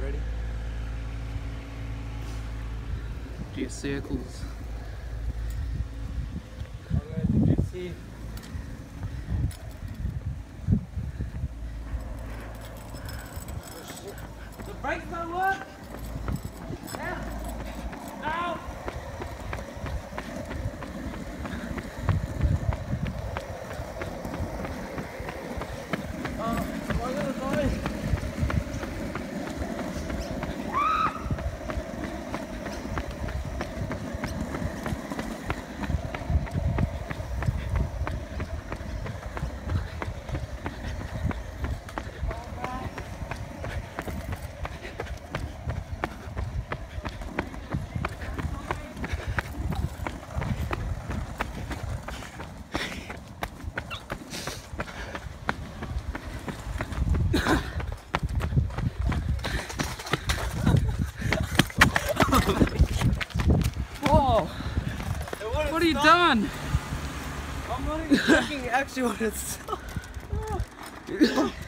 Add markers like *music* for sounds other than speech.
ready? Do circles. The brakes don't work? Out! What have you done? I'm not even checking actually what it's. *laughs*